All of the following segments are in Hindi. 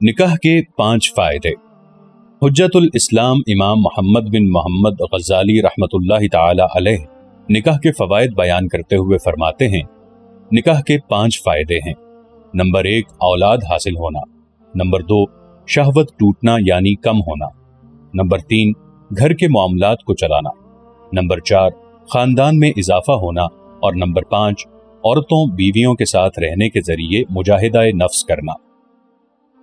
निकाह के पाँच फ़ायदे। हजतुल इस्लाम इमाम मोहम्मद बिन मोहम्मद गजाली रहमतुल्लाह ताला निकाह के फवायद बयान करते हुए फरमाते हैं, निकाह के पाँच फ़ायदे हैं। नंबर एक, औलाद हासिल होना। नंबर दो, शहवत टूटना यानी कम होना। नंबर तीन, घर के मामलात को चलाना। नंबर चार, खानदान में इजाफा होना। और नंबर पाँच, औरतों, बीवियों के साथ रहने के ज़रिए मुजाहिदा नफ्स करना।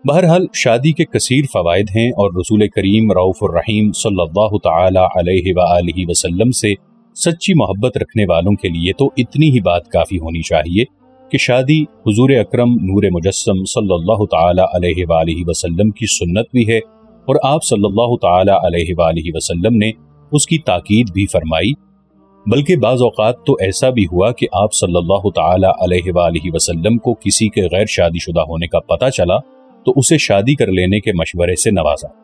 बहरहाल, शादी के कसीर फवायद हैं और रसूल करीम रऊफ़ुर्रहीम सल्लल्लाहु ताला अलैहि वसल्लम से सच्ची मोहब्बत रखने वालों के लिए तो इतनी ही बात काफ़ी होनी चाहिए कि शादी हुजूर अकरम नूर मुजस्सम सल्लल्लाहु ताला अलैहि वसल्लम की सुन्नत भी है और आप सल्लल्लाहु ताला अलैहि वसल्लम ने उसकी ताकीद भी फरमाई। बल्कि बाज़ तो ऐसा भी हुआ कि आप सल्लल्लाहु ताला अलैहि वसल्लम को किसी के गैर शादीशुदा होने का पता चला तो उसे शादी कर लेने के मशवरे से नवाजा।